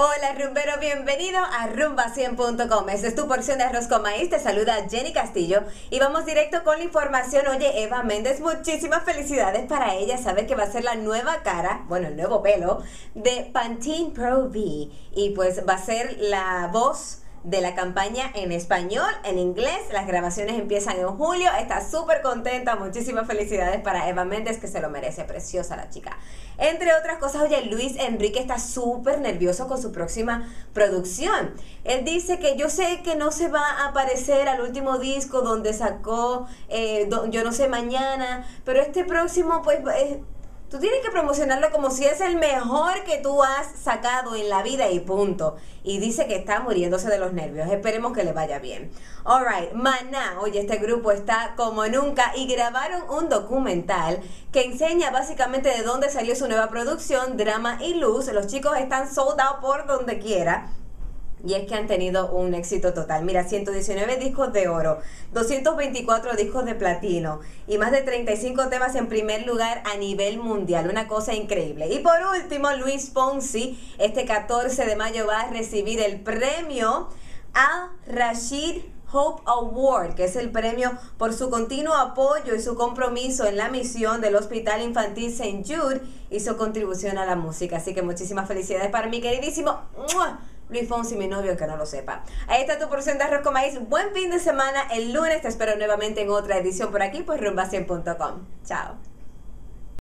Hola rumbero, bienvenido a rumba100.com. Esta es tu porción de arroz con maíz. Te saluda Jenny Castillo y vamos directo con la información. Oye, Eva Méndez, muchísimas felicidades para ella. Sabe que va a ser la nueva cara, bueno, el nuevo pelo de Pantene Pro V y pues va a ser la voz de la campaña en español, en inglés. Las grabaciones empiezan en julio. Está súper contenta. Muchísimas felicidades para Eva Méndez, que se lo merece. Preciosa la chica. Entre otras cosas, oye, Luis Enrique está súper nervioso con su próxima producción. Él dice que yo sé que no se va a aparecer al último disco donde sacó eh, Yo no sé mañana, pero este próximo, pues... Eh, Tú tienes que promocionarlo como si es el mejor que tú has sacado en la vida y punto. Y dice que está muriéndose de los nervios. Esperemos que le vaya bien. Alright, Maná, oye, este grupo está como nunca y grabaron un documental que enseña básicamente de dónde salió su nueva producción, Drama y Luz. Los chicos están soldados por donde quiera. Y es que han tenido un éxito total. Mira, 119 discos de oro, 224 discos de platino y más de 35 temas en primer lugar a nivel mundial. Una cosa increíble. Y por último, Luis Fonsi, este 14 de mayo va a recibir el premio Al Rashid Hope Award, que es el premio por su continuo apoyo y su compromiso en la misión del Hospital Infantil St. Jude y su contribución a la música. Así que muchísimas felicidades para mi queridísimo. Luis Fonsi, mi novio, que no lo sepa. Ahí está tu porción de arroz con maíz. Buen fin de semana. El lunes te espero nuevamente en otra edición por aquí, pues rumba100.com. Chao.